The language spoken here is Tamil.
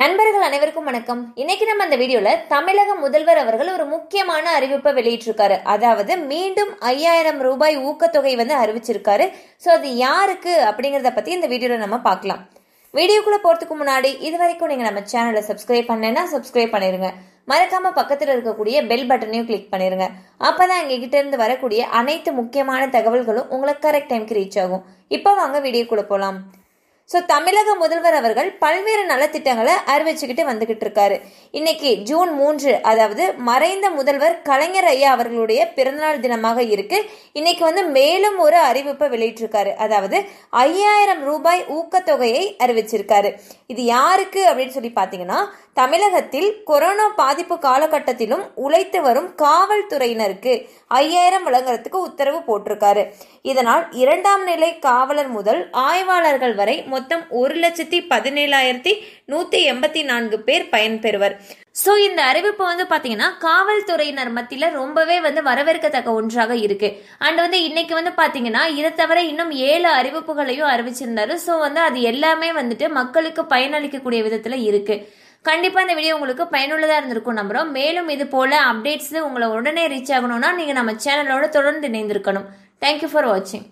நண்பர்கள் அனைவருக்கும் வணக்கம். இன்னைக்கு நம்ம அந்த வீடியோல தமிழக முதல்வர் அவர்கள் ஒரு முக்கியமான அறிவிப்பை வெளியிட்டிருக்காரு. அதாவது மீண்டும் ஐயாயிரம் ரூபாய் ஊக்கத்தொகை வந்து அறிவிச்சிருக்காரு. ஸோ அது யாருக்கு அப்படிங்கறத பத்தி இந்த வீடியோல நம்ம பார்க்கலாம். வீடியோக்குள்ள போறதுக்கு முன்னாடி இது வரைக்கும் நீங்க நம்ம சேனலை சப்ஸ்கிரைப் பண்ணலைன்னா சப்ஸ்கிரைப் பண்ணிருங்க. மறக்காம பக்கத்துல இருக்கக்கூடிய பெல் பட்டனையும் கிளிக் பண்ணிருங்க. அப்பதான் எங்ககிட்ட இருந்து வரக்கூடிய அனைத்து முக்கியமான தகவல்களும் உங்களுக்கு கரெக்ட் டைம்க்கு ரீச் ஆகும். இப்போ வாங்க வீடியோக்குள்ள போலாம். ஸோ தமிழக முதல்வர் அவர்கள் பல்வேறு நலத்திட்டங்களை அறிவிச்சுக்கிட்டு வந்துகிட்டு இருக்காரு. இன்னைக்கு ஜூன் மூன்று அதாவது மறைந்த முதல்வர் கலைஞர் ஐயா அவர்களுடைய பிறந்தநாள் தினமாக இருக்கு. இன்னைக்கு வந்து மேலும் ஒரு அறிவிப்பை வெளியிட்டிருக்காரு. அதாவது ஐயாயிரம் ரூபாய் ஊக்கத்தொகையை அறிவிச்சிருக்காரு. இது யாருக்கு அப்படின்னு சொல்லி பார்த்தீங்கன்னா தமிழகத்தில் கொரோனா பாதிப்பு காலகட்டத்திலும் உழைத்து வரும் காவல்துறையினருக்கு ஐயாயிரம் வழங்குறதுக்கு உத்தரவு போட்டிருக்காரு. இதனால் இரண்டாம் நிலை காவலர் முதல் ஆய்வாளர்கள் வரை மொத்தம் ஒரு லட்சத்தி பதினேழாயிரத்தி நூத்தி எண்பத்தி நான்கு பேர் பயன்பெறுவர். ஸோ இந்த அறிவிப்பு வந்து பாத்தீங்கன்னா காவல்துறையினர் மத்தியில ரொம்பவே வந்து வரவேற்கத்தக்க ஒன்றாக இருக்கு. அண்ட் வந்து இன்னைக்கு வந்து பாத்தீங்கன்னா இதை தவிர இன்னும் ஏழு அறிவிப்புகளையும் அறிவிச்சிருந்தாரு. ஸோ வந்து அது எல்லாமே வந்துட்டு மக்களுக்கு பயனளிக்கக்கூடிய விதத்துல இருக்கு. கண்டிப்பா இந்த வீடியோ உங்களுக்கு பயனுள்ளதா இருந்திருக்கும் நம்புறோம். மேலும் இது போல அப்டேட்ஸ் உங்களை உடனே ரீச் ஆகணும்னா நீங்க நம்ம சேனலோட தொடர்ந்து இணைந்திருக்கணும். தேங்க்யூ ஃபார் வாட்சிங்